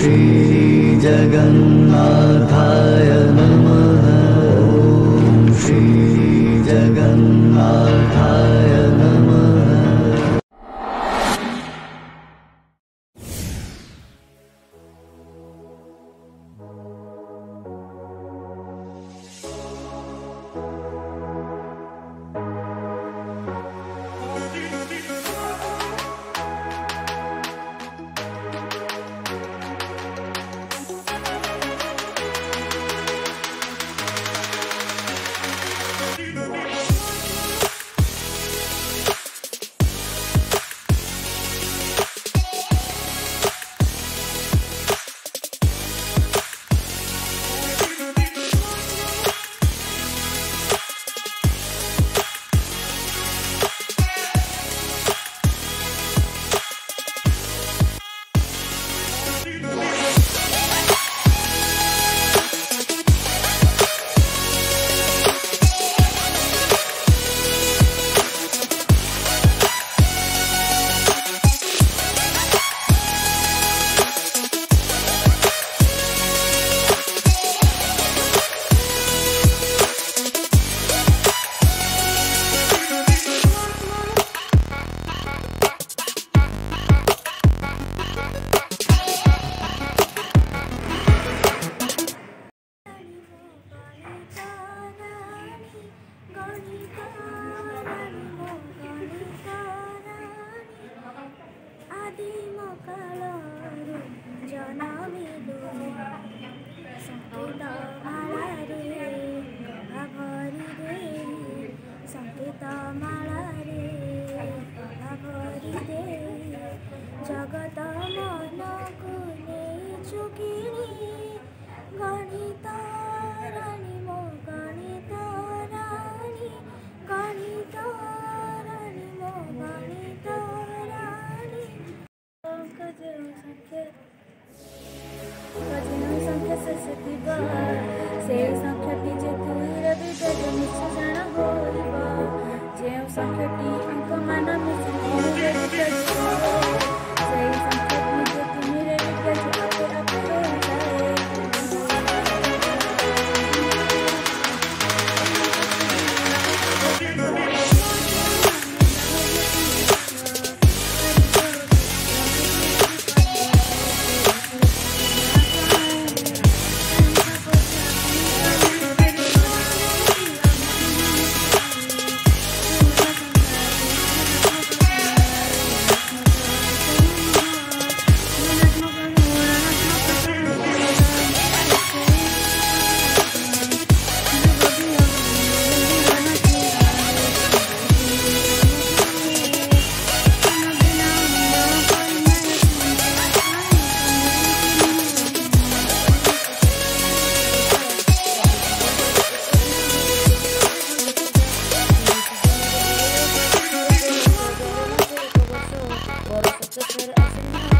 श्रीजगन्नाथाय नमः श्रीजगन् জগতা মন কুলে চুকিনি গণিতা রানী মো গণিতা রানী গণিতা রানী মো গণিতা রানী গজন সংখ্যা গজন সংখ্যা শেষে দিবা সেই সংখ্যা পিছে তুই রবি গজন মিশ্রণ হইবা যে সংখ্যাটি অঙ্ক মান মিশ্রণ Put your foot up in the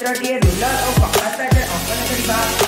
चित्रटे रोलर और कपड़ा साइड ऑफर करी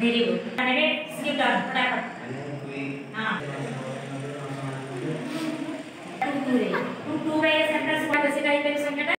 वेरी गुड मैंने स्किप डाल फटाफट हां टू टू रे टू टू रे संख्या से वैसे टाइप है संख्या